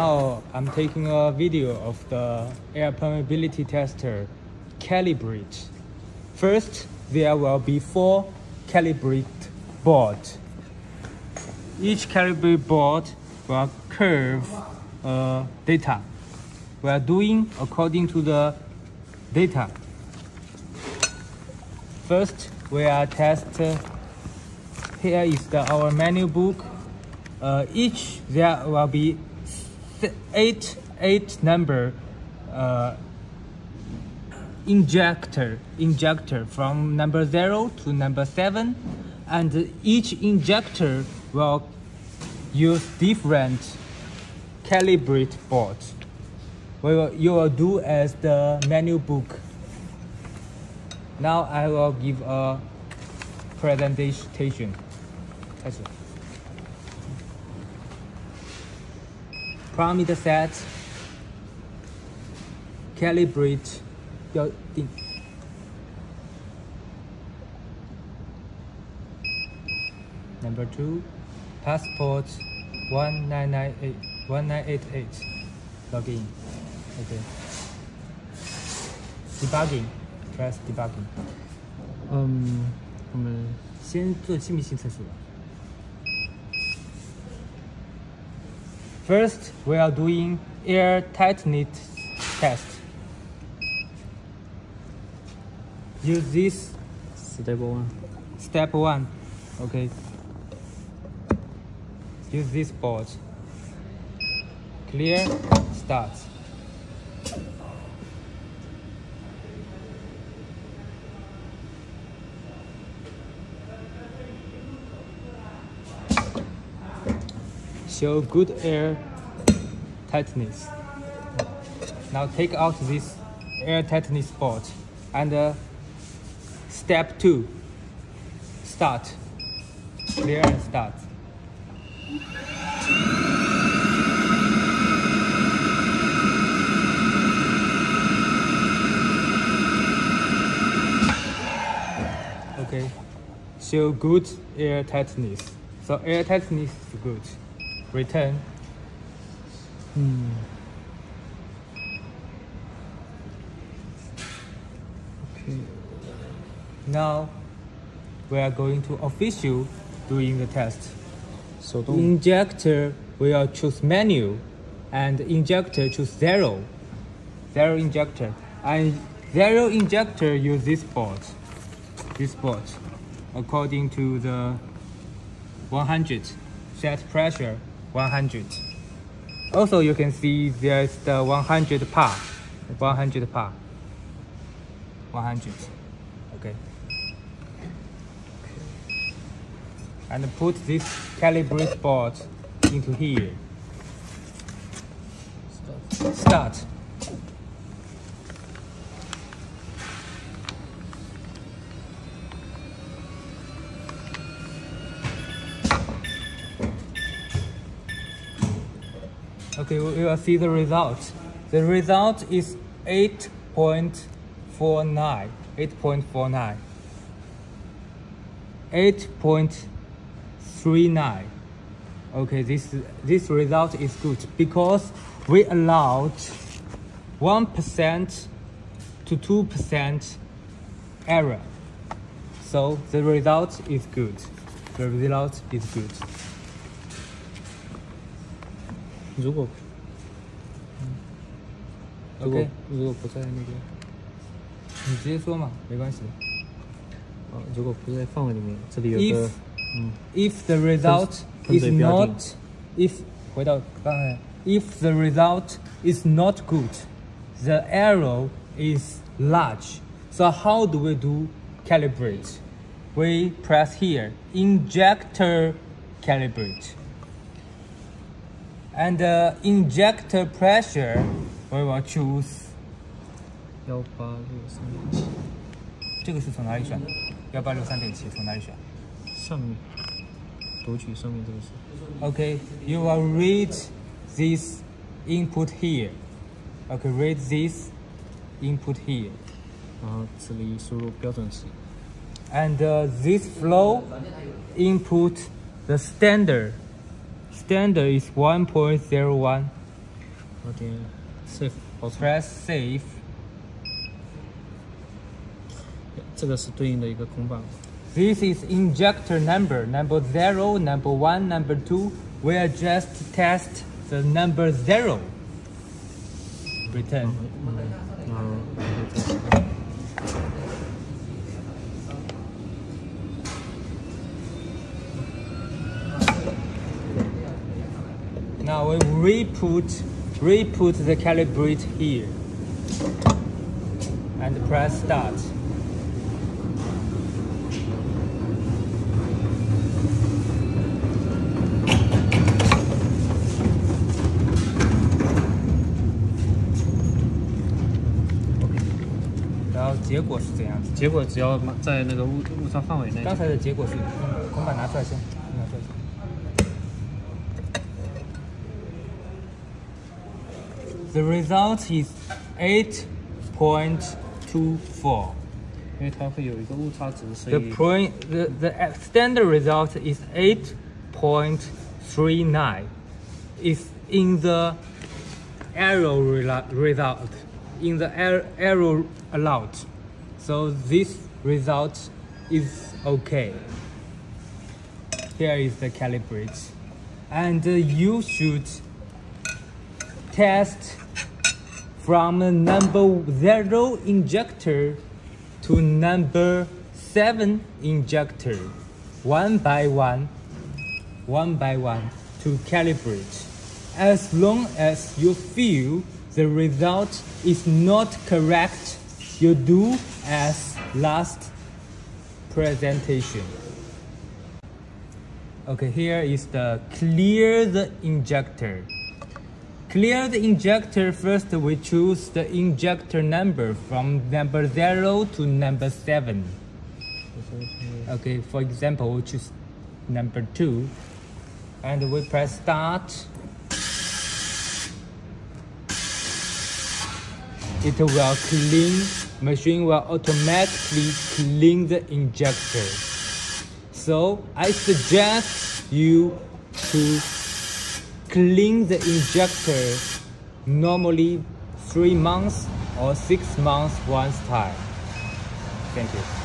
Now I'm taking a video of the air permeability tester calibrate. First, there will be four calibrate boards. Each calibrate board will curve uh, data. We are doing according to the data. First, we are test. Here is the, our menu book. Uh, each there will be eight eight number uh, injector injector from number zero to number seven, and each injector will use different calibrate board. We will, you will do as the menu book. Now I will give a presentation. 开始。Parameter set, calibrate 标定。Number two, passport one nine nine eight one nine eight eight. Login. Okay. Debugging. Press debugging. 嗯，我们先做气密性测试吧。 First, we are doing air tightness test. Use this step one。step one. Okay. Use this board. Clear. Start. Show good air tightness. Now take out this air tightness board and uh, step two. Start. Clear and start. Okay. Show good air tightness. So air tightness is good return. Hmm. Okay. Now we are going to official doing the test. So the injector will choose menu and injector choose zero. Zero injector. And zero injector use this board. This board according to the 100 set pressure 100. Also you can see there's the 100 par. 100 par. 100. Okay. and put this calibrate board into here. Start. Okay, we will see the result. The result is 8.49. 8.49. 8.39. Okay, this this result is good because we allowed 1% to 2% error. So the result is good. The result is good. 如果如果 OK，如果不在那个你直接说嘛，没关系。呃，如果不在范围里面，这里有 If 个嗯 if the result 分 is 对标定 not if 回到刚才 if the result is not good the error is large so how do we do calibrate we press here injector calibrate and the injector pressure we will choose 幺八六三点七这个是从哪里选的？幺八六三点七从哪里选？上面读取上面这个是 Okay, you will read this input here. Okay, read this input here. 然后这里输入标准值， And uh, this flow input the standard. Standard is 1.01. 然后点 save 保存。 press save. 这个是对应的一个空棒。 This is injector number, number 0, number 1, number 2. We'll just test the number 0. Return. 嗯，然后然 Now we re-put, re-put the calibrate here. And press start. OK，然后结果是这样子。结果只要在那个误误差范围内，刚才的结果是，嗯空板拿出来先，拿出来先。 The result is 8.24. 因为它会有一个误差值，所 The 以 point, the, the standard result is 8.39. Is in the error rela- result, in the er- error allowed. So this result is okay. Here is the calibrate. And uh, you should test from number zero injector to number seven injector, one by one, one by one to calibrate. As long as you feel the result is not correct, you do as last presentation. Okay, here is the clear the injector. Clear the injector first we choose the injector number from number 0 to number 7. Okay, for example, we choose number 2 and we press start. It will clean, machine will automatically clean the injector. So I suggest you to clean the injector normally three months or six months once time. Thank you.